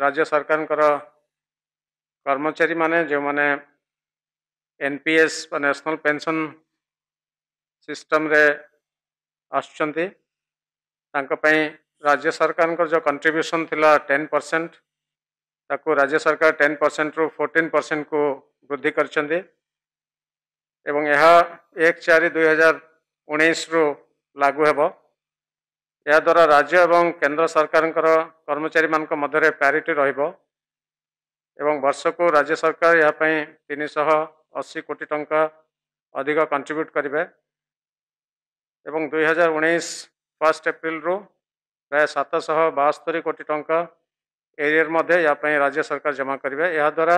राज्य सरकार कर्मचारी माने जो माने NPS P national pension system रे आसपाई राज्य सरकार जो कंट्रीब्यूशन थी टेन परसेंट ताको राज्य सरकार टेन परसेंट रु 14 परसेंट को वृद्धि कर एक चार दुई हजार उन्नीस रु लागू है यादारा राज्य एवं केंद्र सरकार कर्मचारी मान प्यारिटी रर्षक राज्य सरकार यहाँ तीन शह अशी कोटी टंका अधिक कंट्रब्यूट करेंगे दुई हजार उन्नीस फास्ट एप्रिलु प्राय शह बास्तरी कोटी टंका एरियर मध्य यहाँ राज्य सरकार जमा करेंगे यहाद्वारा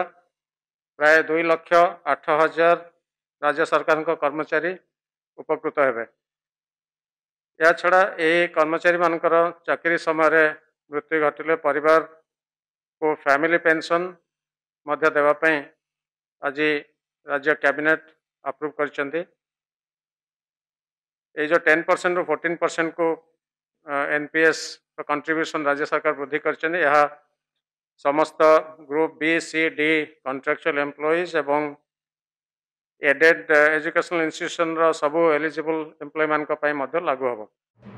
प्राय दुई लक्ष आठ हजार राज्य सरकार कर्मचारी उपकृत होते या छड़ा ए कर्मचारी मान चकरी समय मृत्यु घटले पर फैमिली पेंशन देवाई आज राज्य कैबिनेट अप्रूव कर जो 10 परसेंट रू 14 परसेंट को एनपीएस कंट्रीब्यूशन राज्य सरकार वृद्धि कर समस्त group B C D contractual employees और ଏଡେଡ୍ ଏଜୁକେସନାଲ୍ ଇନଷ୍ଟିଟ୍ୟୁସନ୍ର ସବୁ ଏଲିଜିବୁଲ୍ ଏମ୍ପ୍ଲୟିମାନଙ୍କ ପାଇଁ ମଧ୍ୟ ଲାଗୁ ହେବ